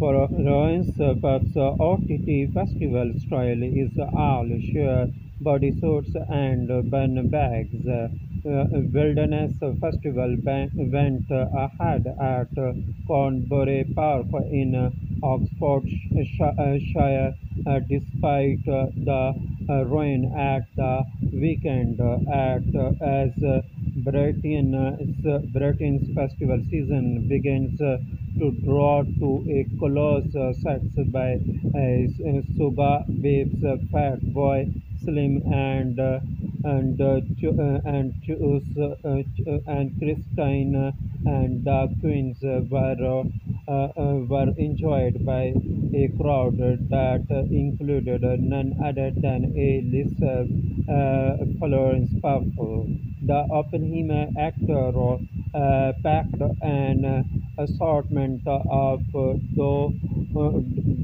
Florence Puff's OTT festival style is all sheer bodysuits and bun bags. Uh, Wilderness Festival went ahead at Cornbury Park in Oxfordshire uh, despite uh, the uh, rain at the weekend at as uh, Britain's, Britain's festival season begins uh, to draw to a close uh, set by uh, Suga Babes, uh, Fat Boy, Slim and uh, and uh, uh, and uh, uh, and Christine uh, and the Queens uh, were uh, uh, uh, were enjoyed by a crowd that uh, included uh, none other than a list uh, Florence Puff. The Oppenheimer actor uh, packed an uh, assortment of uh, do, uh,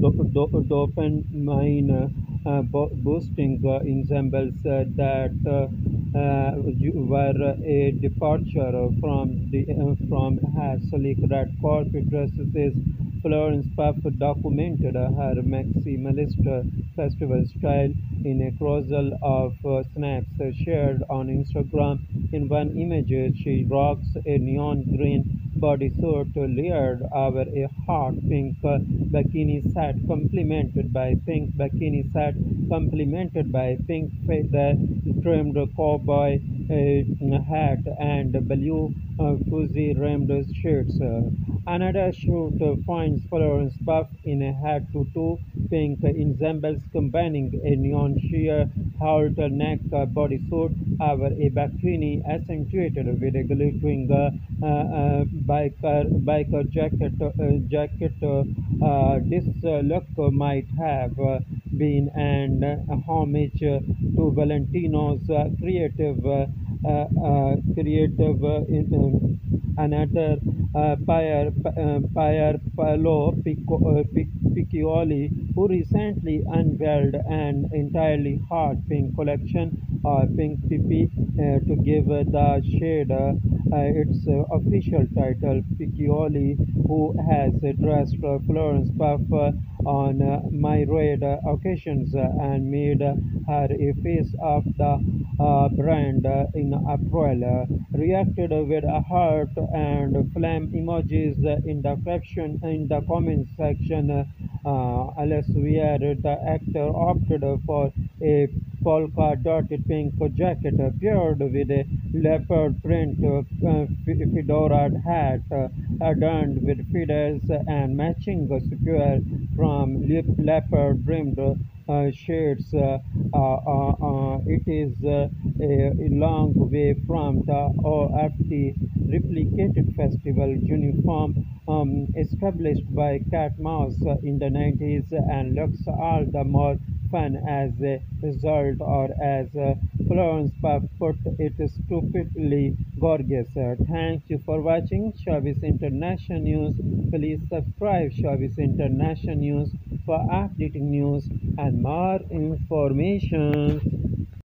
do, do, dopamine uh, bo- boosting uh, ensembles uh, that uh, uh, were a departure from the uh, from sleek red carpet dresses. Florence Puff documented her maximalist uh, festival style in a carousel of uh, snaps uh, shared on Instagram. In one image, she rocks a neon green bodysuit layered over a hot pink bikini set, complemented by pink bikini set, complemented by pink feather trimmed cowboy hat and blue fuzzy rimmed shirts. Another shoot uh, finds Florence Puff in a hat to two pink ensembles combining a neon sheer halter neck bodysuit over a bikini accentuated with a glittering uh, uh, uh, biker biker jacket uh, jacket. Uh, this look might have uh, been an homage to Valentino's creative creative in, another Pier, Paolo Piccioli, who recently unveiled an entirely hot pink collection, uh, Pink PP, uh, to give the shade uh, its official title. Piccioli, who has dressed Florence Puff uh, on uh, myriad uh, occasions uh, and made her a face of the brand in April, reacted with a heart and flame emojis in the caption in the comment section. Uh, uh, elsewhere, the actor opted for a polka dotted pink jacket paired with a leopard print uh, fe- fedora hat uh, adorned with feathers and matching square from leopard rimmed uh, shades. Uh, uh, uh, it is a, long way from the OFT replicated festival uniform um, established by Cat Mouse in the 90s and looks all the more fun as a result or as Florence Puff put it stupidly gorgeous. Thank you for watching Showbiz International News. Please subscribe Showbiz International News for updating news and more information.